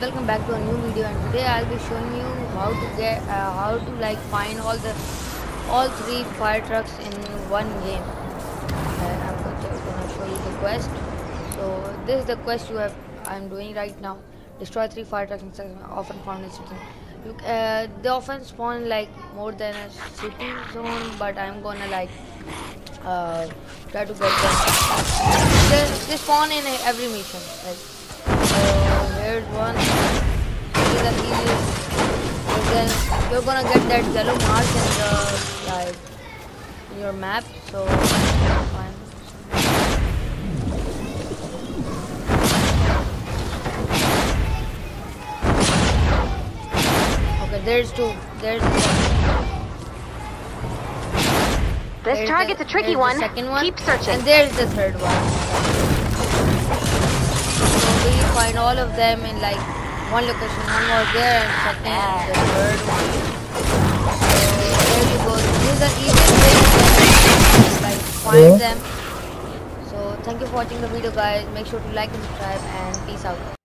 welcome back to a new video and today i'll be showing you how to get uh, how to like find all the all three fire trucks in one game. And i'm to show you the quest. So this is the quest you have i'm doing right now. Destroy three fire trucks often found in city. You, uh, they often spawn like more than a city zone but i'm gonna like uh, try to get them. They, they spawn in every mission like. The easiest. And then you're gonna get that yellow mark in the like in your map. So fine. Okay, there's two. There's. This there's target's the, a tricky one. Second one. Keep searching. And there's the third one. So we find all of them in like one location. One more there and second, ah. the third one. So there you go. This is the easiest way to like find them. So thank you for watching the video guys. Make sure to like and subscribe and peace out.